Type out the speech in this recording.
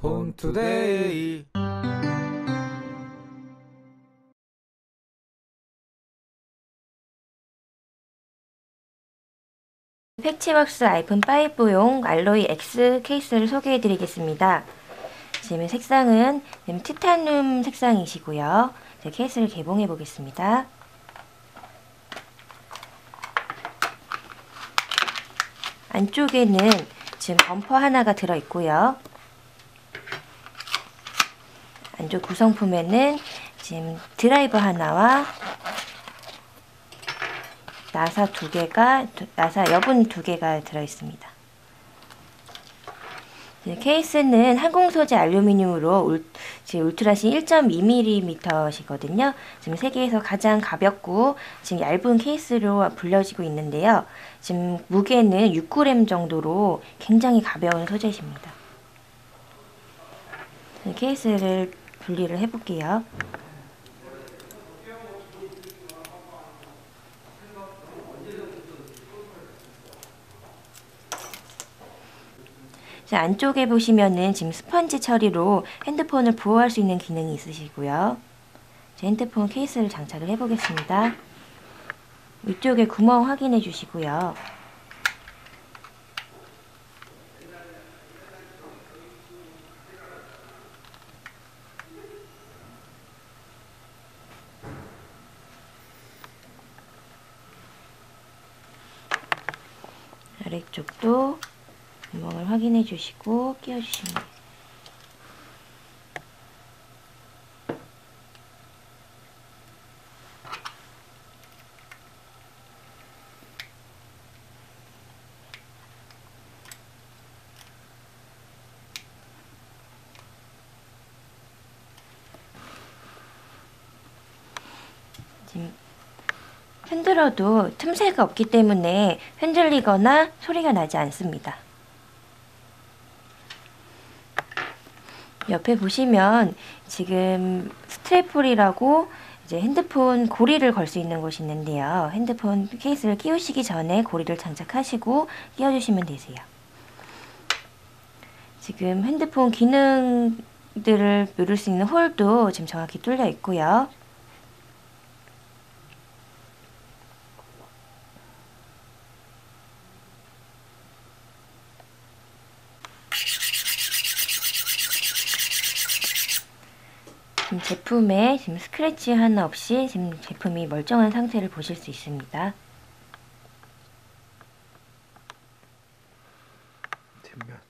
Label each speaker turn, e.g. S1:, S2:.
S1: 본투데이
S2: 팩치박스 아이폰 5용 알로이 X 케이스를 소개해 드리겠습니다. 지금 색상은 티타늄 색상이시고요. 제 케이스를 개봉해 보겠습니다. 안쪽에는 지금 범퍼 하나가 들어 있고요. 안쪽 구성품에는 지금 드라이버 하나와 나사 두 개가 나사 여분 두 개가 들어 있습니다. 케이스는 항공 소재 알루미늄으로 울, 지금 울트라신 1.2mm시거든요. 지금 세계에서 가장 가볍고 지금 얇은 케이스로 불려지고 있는데요. 지금 무게는 6g 정도로 굉장히 가벼운 소재십니다. 케이스를 분리를 해볼게요. 자, 안쪽에 보시면은 지금 스펀지 처리로 핸드폰을 보호할 수 있는 기능이 있으시고요. 제 핸드폰 케이스를 장착을 해보겠습니다. 위쪽에 구멍 확인해 주시고요. 아래쪽도 구멍을 확인해 주시고 끼워 돼요. 지금 흔들어도 틈새가 없기 때문에 흔들리거나 소리가 나지 않습니다. 옆에 보시면 지금 스트랩폴이라고 이제 핸드폰 고리를 걸 수 있는 곳이 있는데요. 핸드폰 케이스를 끼우시기 전에 고리를 장착하시고 끼워주시면 되세요. 지금 핸드폰 기능들을 누를 수 있는 홀도 지금 정확히 뚫려 있고요. 지금 제품에 지금 스크래치 하나 없이 지금 제품이 멀쩡한 상태를 보실 수 있습니다. 뒷면.